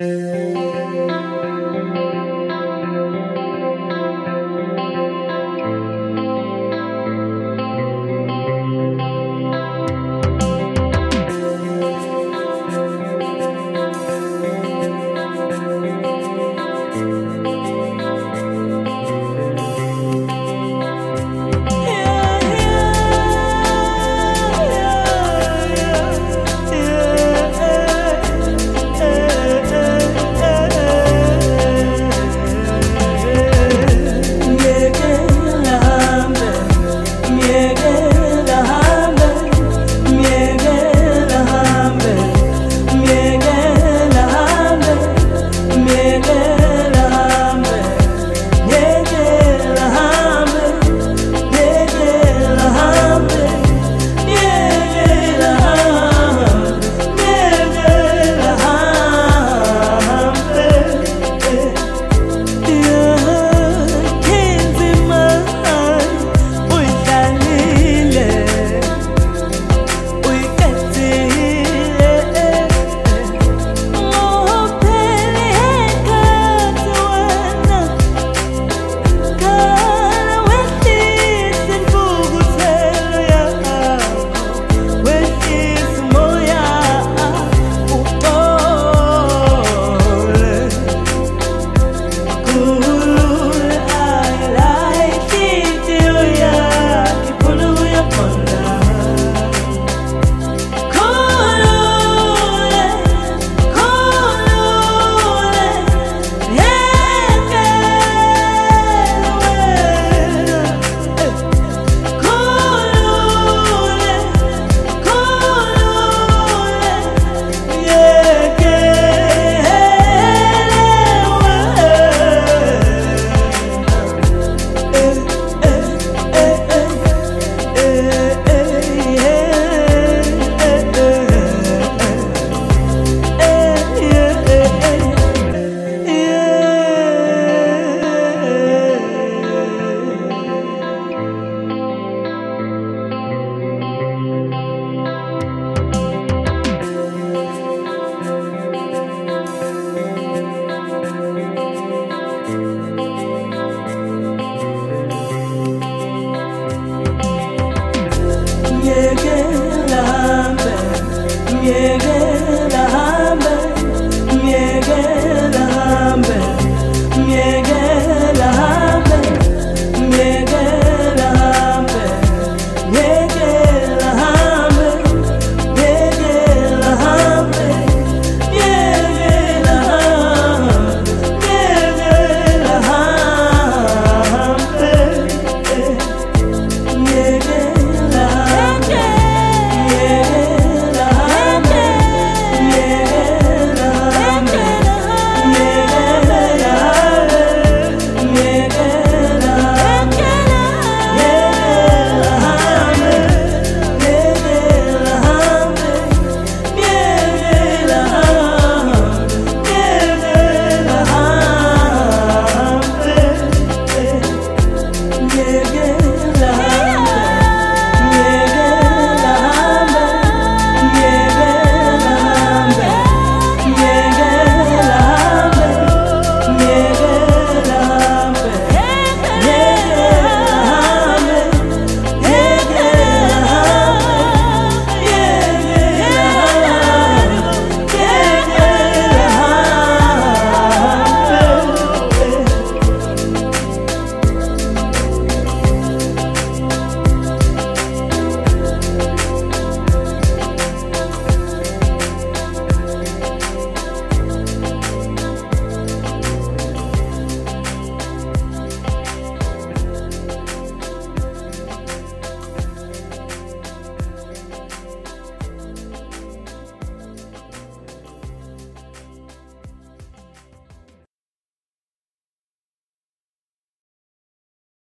Música